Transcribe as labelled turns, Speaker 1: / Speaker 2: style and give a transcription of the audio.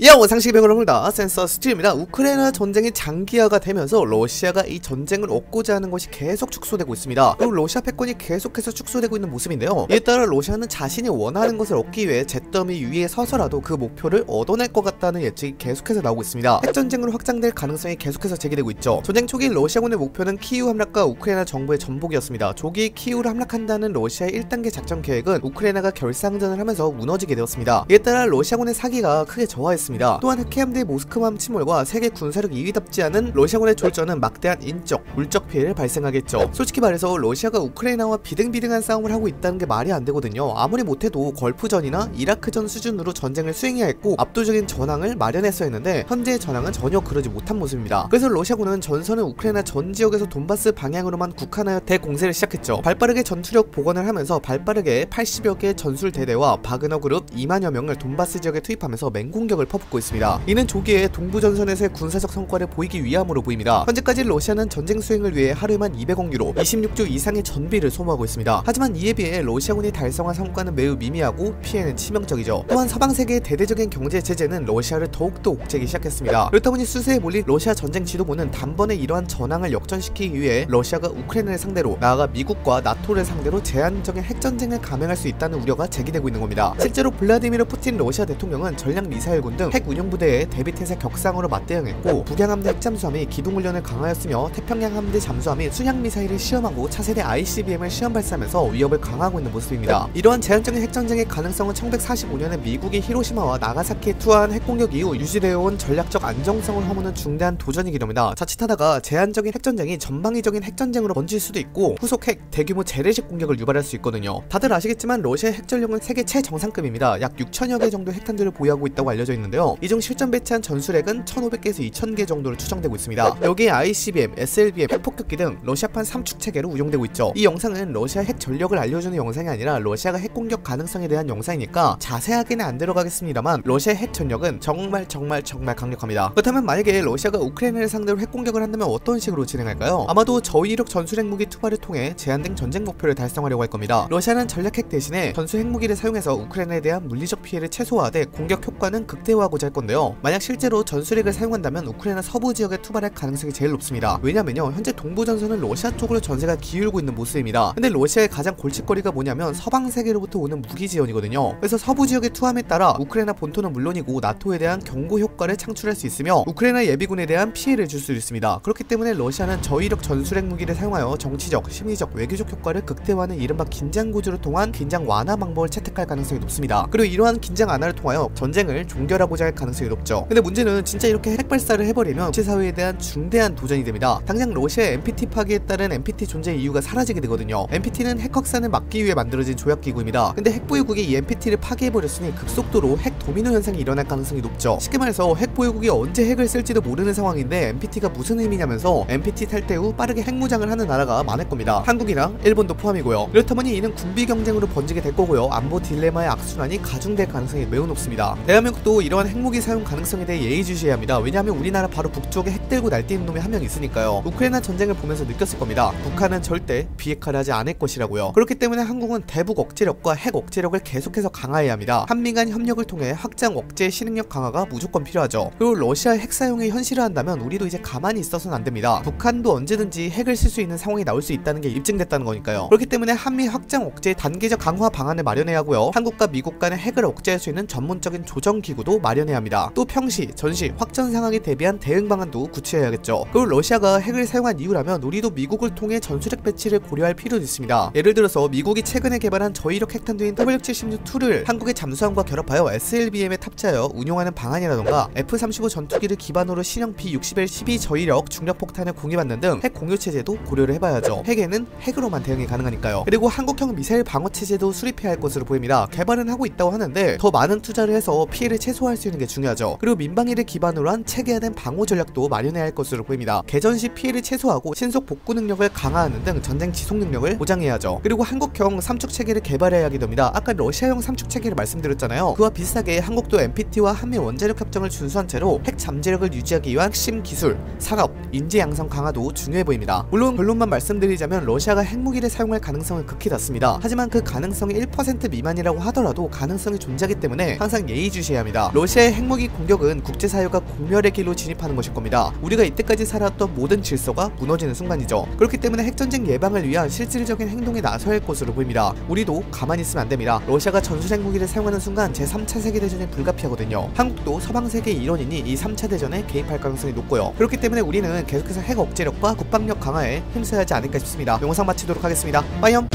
Speaker 1: 야 원상식 배우입니다 센서 스튜디오입니다. 우크라이나 전쟁이 장기화가 되면서 러시아가 이 전쟁을 얻고자 하는 것이 계속 축소되고 있습니다. 그리고 러시아 패권이 계속해서 축소되고 있는 모습인데요. 이에 따라 러시아는 자신이 원하는 것을 얻기 위해 잿더미 위에 서서라도 그 목표를 얻어낼 것 같다는 예측이 계속해서 나오고 있습니다. 핵전쟁으로 확장될 가능성이 계속해서 제기되고 있죠. 전쟁 초기 러시아군의 목표는 키이우 함락과 우크라이나 정부의 전복이었습니다. 조기 키이우를 함락한다는 러시아의 1단계 작전 계획은 우크라이나가 결사항전을 하면서 무너지게 되었습니다. 이에 따라 러시아군의 사기가 크게 저하했습니다 있습니다. 또한 흑해함대 모스크바 침몰과 세계 군사력 2위답지 않은 러시아군의 졸전은 막대한 인적, 물적 피해를 발생시켰죠. 솔직히 말해서 러시아가 우크라이나와 비등비등한 싸움을 하고 있다는 게 말이 안 되거든요. 아무리 못해도 걸프전이나 이라크전 수준으로 전쟁을 수행해야 했고 압도적인 전황을 마련했어야 했는데 현재의 전황은 전혀 그러지 못한 모습입니다. 그래서 러시아군은 전선을 우크라이나 전 지역에서 돈바스 방향으로만 국한하여 대공세를 시작했죠. 발빠르게 전투력 복원을 하면서 발빠르게 80여 개의 전술 대대와 바그너 그룹 2만여 명을 돈바스 지역에 투입하면서 맹공격을 퍼 퍼붓고 있습니다. 이는 조기에 동부전선에서의 군사적 성과를 보이기 위함으로 보입니다. 현재까지 러시아는 전쟁 수행을 위해 하루에만 200억 유로, 26조 이상의 전비를 소모하고 있습니다. 하지만 이에 비해 러시아군이 달성한 성과는 매우 미미하고 피해는 치명적이죠. 또한 서방 세계의 대대적인 경제 제재는 러시아를 더욱더 옥죄기 시작했습니다. 그렇다 보니 수세에 몰린 러시아 전쟁 지도부는 단번에 이러한 전황을 역전시키기 위해 러시아가 우크라이나를 상대로 나아가 미국과 나토를 상대로 제한적인 핵전쟁을 감행할 수 있다는 우려가 제기되고 있는 겁니다. 실제로 블라디미르 푸틴 러시아 대통령은 전략 미사일군 등핵 운용부대의 대비 태세 격상으로 맞대응했고 북양함대 핵잠수함이 기동훈련을 강화하였으며 태평양 함대 잠수함이 순양미사일을 시험하고 차세대 ICBM을 시험 발사하면서 위협을 강화하고 있는 모습입니다. 이러한 제한적인 핵전쟁의 가능성은 1945년에 미국이 히로시마와 나가사키에 투하한 핵공격 이후 유지되어 온 전략적 안정성을 허무는 중대한 도전이기도 합니다. 자칫하다가 제한적인 핵전쟁이 전방위적인 핵전쟁으로 번질 수도 있고 후속 핵 대규모 재래식 공격을 유발할 수 있거든요. 다들 아시겠지만 러시아의 핵전력은 세계 최정상급입니다. 약 6천여 개 정도 핵탄두를 보유하고 있다고 알려져 있는데요. 있는데요. 이 중 실전 배치한 전술핵은 1,500개에서 2,000개 정도로 추정되고 있습니다. 여기에 ICBM, SLBM, 핵폭격기 등 러시아판 3축 체계로 운용되고 있죠. 이 영상은 러시아 핵 전력을 알려주는 영상이 아니라 러시아가 핵 공격 가능성에 대한 영상이니까 자세하게는 안 들어가겠습니다만 러시아의 핵 전력은 정말 정말 정말 강력합니다. 그렇다면 만약에 러시아가 우크라이나를 상대로 핵 공격을 한다면 어떤 식으로 진행할까요? 아마도 저위력 전술 핵무기 투발을 통해 제한된 전쟁 목표를 달성하려고 할 겁니다. 러시아는 전략 핵 대신에 전술 핵무기를 사용해서 우크라이나에 대한 물리적 피해를 최소화하되 공격 효과는 극대화 확보하고자 할 건데요. 만약 실제로 전술핵을 사용한다면 우크라이나 서부 지역에 투발할 가능성이 제일 높습니다. 왜냐면요 현재 동부 전선은 러시아 쪽으로 전세가 기울고 있는 모습입니다. 근데 러시아의 가장 골칫거리가 뭐냐면 서방 세계로부터 오는 무기 지원이거든요. 그래서 서부 지역의 투함에 따라 우크라이나 본토는 물론이고 나토에 대한 경고 효과를 창출할 수 있으며 우크라이나 예비군에 대한 피해를 줄 수 있습니다. 그렇기 때문에 러시아는 저위력 전술핵 무기를 사용하여 정치적, 심리적, 외교적 효과를 극대화하는 이른바 긴장 구조를 통한 긴장 완화 방법을 채택할 가능성이 높습니다. 그리고 이러한 긴장 완화를 통하여 전쟁을 종결하고 하고자 할 가능성이 높죠. 근데 문제는 진짜 이렇게 핵발사를 해버리면 국제 사회에 대한 중대한 도전이 됩니다. 당장 러시아의 NPT 파기에 따른 NPT 존재 이유가 사라지게 되거든요. NPT는 핵 확산을 막기 위해 만들어진 조약기구입니다. 근데 핵보유국이 이 NPT를 파기해버렸으니 급속도로 핵 도미노 현상이 일어날 가능성이 높죠. 쉽게 말해서 핵보유국이 언제 핵을 쓸지도 모르는 상황인데 NPT가 무슨 의미냐면서 NPT 탈퇴 후 빠르게 핵무장을 하는 나라가 많을 겁니다. 한국이랑 일본도 포함이고요. 그렇다 보니 이는 군비 경쟁으로 번지게 될 거고요. 안보 딜레마의 악순환이 가중될 가능성이 매우 높습니다. 대한민국도 이러한 핵무기 사용 가능성에 대해 예의주시해야 합니다. 왜냐하면 우리나라 바로 북쪽에 핵 들고 날뛰는 놈이 한 명 있으니까요. 우크라이나 전쟁을 보면서 느꼈을 겁니다. 북한은 절대 비핵화를 하지 않을 것이라고요. 그렇기 때문에 한국은 대북 억제력과 핵 억제력을 계속해서 강화해야 합니다. 한미 간 협력을 통해 확장 억제 실행력 강화가 무조건 필요하죠. 그리고 러시아의 핵 사용이 현실화한다면 우리도 이제 가만히 있어서는 안 됩니다. 북한도 언제든지 핵을 쓸 수 있는 상황이 나올 수 있다는 게 입증됐다는 거니까요. 그렇기 때문에 한미 확장 억제 단계적 강화 방안을 마련해야 하고요. 한국과 미국 간의 핵을 억제할 수 있는 전문적인 조정 기구도 마련 마련해야 합니다. 또 평시, 전시, 확전 상황에 대비한 대응 방안도 구체해야겠죠. 그리고 러시아가 핵을 사용한 이유라면 우리도 미국을 통해 전술핵 배치를 고려할 필요도 있습니다. 예를 들어서 미국이 최근에 개발한 저위력 핵탄두인 W76-2를 한국의 잠수함과 결합하여 SLBM에 탑재하여 운용하는 방안이라던가 F-35 전투기를 기반으로 신형 B-61-12 저위력 중력폭탄을 공유받는 등 핵 공유 체제도 고려를 해봐야죠. 핵에는 핵으로만 대응이 가능하니까요. 그리고 한국형 미사일 방어 체제도 수립해야 할 것으로 보입니다. 개발은 하고 있다고 하는데 더 많은 투자를 해서 피해를 최소화할 수 있는 게 중요하죠. 그리고 민방위를 기반으로 한 체계화된 방어 전략도 마련 마련해야 할 것으로 보입니다. 개전 시 피해를 최소화하고 신속 복구 능력을 강화하는 등 전쟁 지속 능력을 보장해야죠. 그리고 한국형 삼축 체계를 개발해야 하게 됩니다. 아까 러시아형 삼축 체계를 말씀드렸잖아요. 그와 비슷하게 한국도 NPT와 한미 원자력 협정을 준수한 채로 핵 잠재력을 유지하기 위한 핵심 기술, 산업, 인재 양성 강화도 중요해 보입니다. 물론 결론만 말씀드리자면 러시아가 핵무기를 사용할 가능성은 극히 낮습니다. 하지만 그 가능성이 1% 미만이라고 하더라도 가능성이 존재하기 때문에 항상 예의주시해야 합니다. 의 핵무기 공격은 국제사회가 공멸의 길로 진입하는 것일 겁니다. 우리가 이때까지 살아왔던 모든 질서가 무너지는 순간이죠. 그렇기 때문에 핵전쟁 예방을 위한 실질적인 행동에 나서야 할 것으로 보입니다. 우리도 가만히 있으면 안 됩니다. 러시아가 전술 핵무기를 사용하는 순간 제3차 세계대전이 불가피하거든요. 한국도 서방세계 일원이니 이 3차 대전에 개입할 가능성이 높고요. 그렇기 때문에 우리는 계속해서 핵 억제력과 국방력 강화에 힘써야 하지 않을까 싶습니다. 영상 마치도록 하겠습니다. 빠이염!